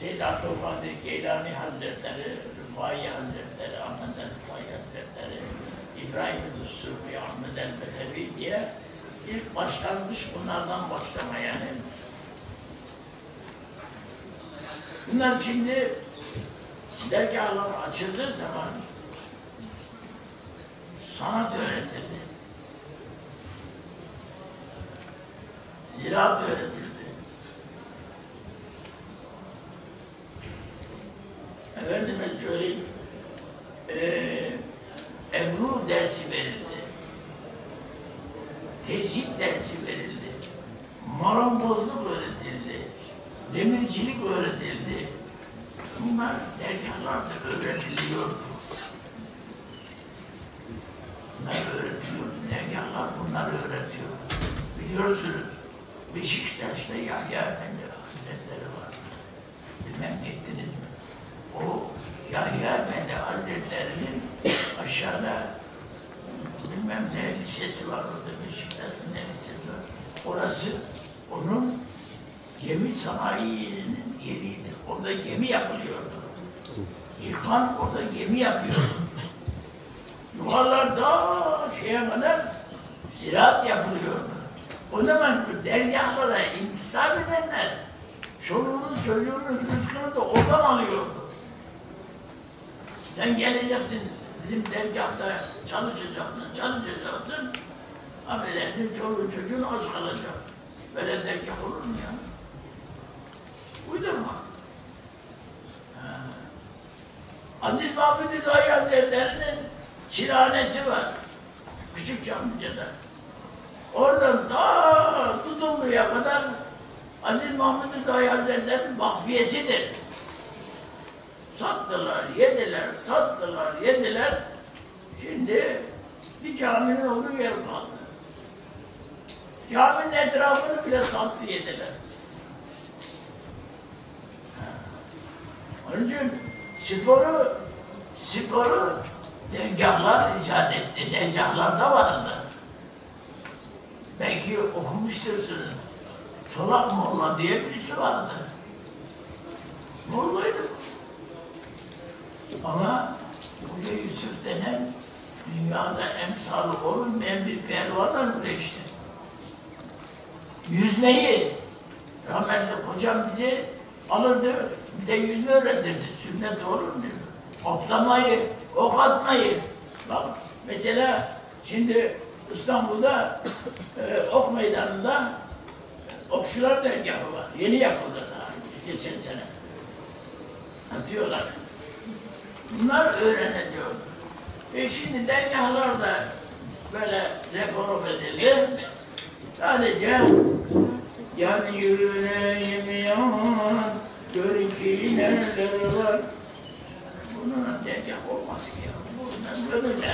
Seyyid Abdülkadir Geylani Hazretleri, Rıfai Hazretleri, Ahmet el Rıfai Hazretleri, İbrahim Dussurbi, Ahmet el Bedevi diye ilk başlangıç bunlardan başlama yani. Bunlar şimdi dergahlar açıldığı zaman sanat öğretildi. Ziraat öğretildi. Efendime söyleyeyim, eee Ebru dersi verildi. Tezhip dersi verildi. Marangozluk öğretildi. Demircilik öğretildi. Bunlar dergahlarda öğretiliyordu. Bunlar öğretiliyordu. Dergahlar bunları öğretiyor. Biliyorsunuz Beşiktaş'ta Yahya Efendi Hazretleri var. Bilmem gittiniz mi? O Yahya Efendi Hazretleri'nin aşağıda bilmem ne lisesi var orada Beşiktaş'ın ne lisesi var. Orası onun gemi sanayinin yeriydi. Orada gemi yapılıyordu. İrfan orada gemi yapıyordu. Yukarılarda şeye kadar ziraat yapılıyordu. O zaman dergahlara intisap edenler çoluğunun çocuğunun rızkını da oradan alıyordu. Sen geleceksin bizim dergahta çalışacaksın, çalışacaksın. Affedersin çoluğun çocuğun az kalacak. Böyle dergah olur mu ya? Uydurma. Ha. Aziz Mahmud Hüdayi Hazretleri'nin çiranesi var. Küçük Çamlıca'da. Oradan ta Tudumlu'ya kadar Aziz Mahmud Hüdayi Hazretleri'nin vakfiyesidir. Sattılar, yediler, sattılar, yediler. Şimdi bir caminin olduğu yer kaldı. Caminin etrafını bile sattı yediler. Onun için sporu, sporu dergahlar icat etti. Dergahlarda vardı. Belki okumuştursunuz. Çolak Molla diye birisi vardı. Molla'ydı. Ama Hoca Yusuf denen dünyada emsalı olmayan bir pehlivanla uğraştı. Yüzmeyi rahmetli hocam bizi alırdı, bir de yüzme öğretirdi. Sünnet olur mu? Oklamayı, ok atmayı. Bak mesela şimdi İstanbul'da e, ok meydanında okçular dergahı var. Yeni yapıldı daha geçen sene. Atıyorlar. Bunlar öğreniliyor. E şimdi dergahlarda böyle reform edildi. Sadece yan yüreğim yan gör ki neler var. Bunun dergah olmaz ki ya. Bundan böyle.